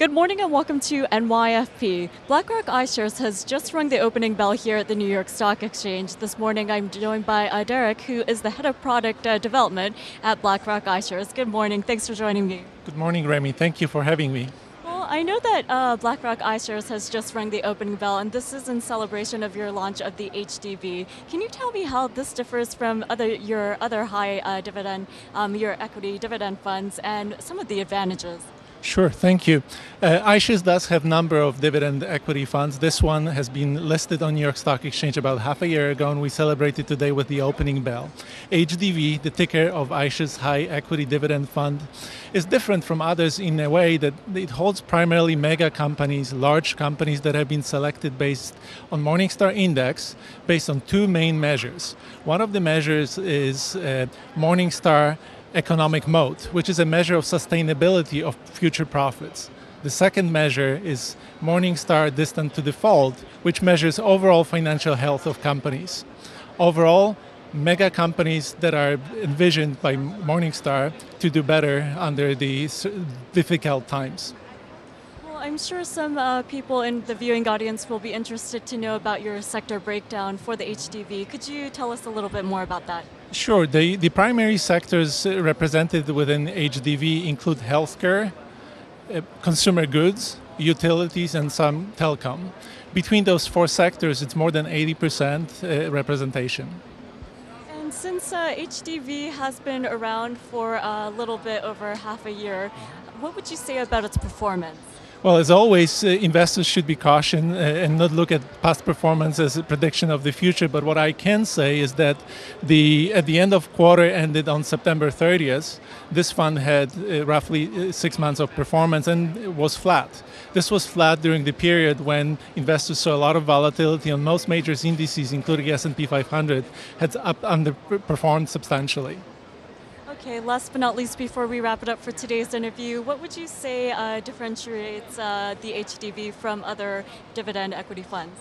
Good morning and welcome to NYFP. BlackRock iShares has just rung the opening bell here at the New York Stock Exchange. This morning I'm joined by uh, Darek, who is the head of product uh, development at BlackRock iShares. Good morning. Thanks for joining me. Good morning, Remy. Thank you for having me. Well, I know that uh, BlackRock iShares has just rung the opening bell, and this is in celebration of your launch of the HDV. Can you tell me how this differs from other your other high uh, dividend, um, your equity dividend funds, and some of the advantages? Sure, thank you. Uh, iShares does have number of dividend equity funds. This one has been listed on New York Stock Exchange about half a year ago, and we celebrated today with the opening bell. HDV, the ticker of iShares High Equity Dividend Fund, is different from others in a way that it holds primarily mega companies, large companies that have been selected based on Morningstar Index, based on two main measures. One of the measures is uh, Morningstar economic moat, which is a measure of sustainability of future profits. The second measure is Morningstar distance to default, which measures overall financial health of companies. Overall, mega companies that are envisioned by Morningstar to do better under these difficult times. I'm sure some uh, people in the viewing audience will be interested to know about your sector breakdown for the HDV. Could you tell us a little bit more about that? Sure. The, the primary sectors represented within HDV include healthcare, uh, consumer goods, utilities, and some telecom. Between those four sectors, it's more than 80% uh, representation. And since uh, HDV has been around for a little bit over half a year, what would you say about its performance? Well, as always, uh, investors should be cautious uh, and not look at past performance as a prediction of the future. But what I can say is that the at the end of quarter ended on September 30th, this fund had uh, roughly uh, six months of performance and was flat. This was flat during the period when investors saw a lot of volatility on most major indices, including S&P 500, had underperformed substantially. Okay, last but not least, before we wrap it up for today's interview, what would you say uh, differentiates uh, the HDV from other dividend equity funds?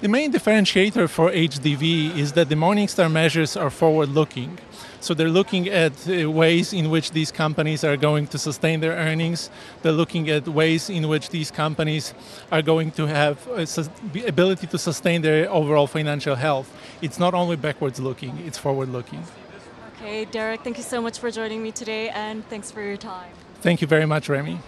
The main differentiator for HDV is that the Morningstar measures are forward looking. So they're looking at uh, ways in which these companies are going to sustain their earnings. They're looking at ways in which these companies are going to have the ability to sustain their overall financial health. It's not only backwards looking, it's forward looking. Okay, Darek, thank you so much for joining me today and thanks for your time. Thank you very much, Remy.